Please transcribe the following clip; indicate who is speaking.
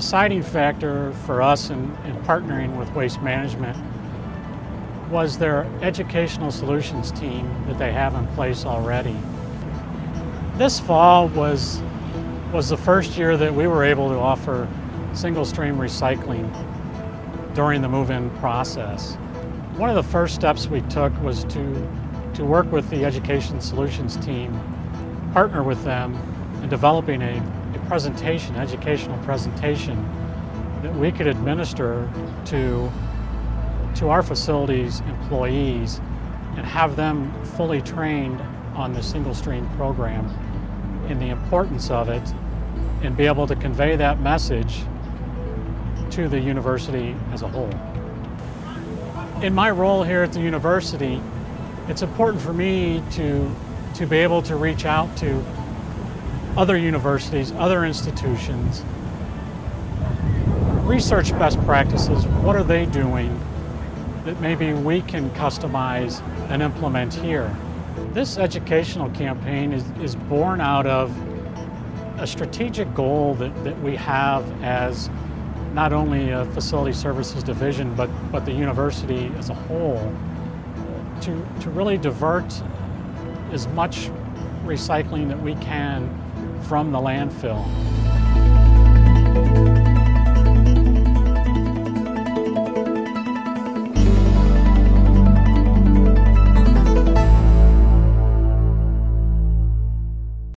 Speaker 1: deciding factor for us in, in partnering with Waste Management was their educational solutions team that they have in place already. This fall was, was the first year that we were able to offer single stream recycling during the move-in process. One of the first steps we took was to, to work with the Education Solutions team, partner with them in developing a, a presentation, educational presentation that we could administer to, to our facilities employees and have them fully trained on the single stream program and the importance of it and be able to convey that message to the university as a whole. In my role here at the university, it's important for me to, to be able to reach out to other universities, other institutions, research best practices. What are they doing that maybe we can customize and implement here? This educational campaign is, is born out of a strategic goal that, that we have as not only a facility services division, but, but the university as a whole, to, to really divert as much recycling that we can from the landfill.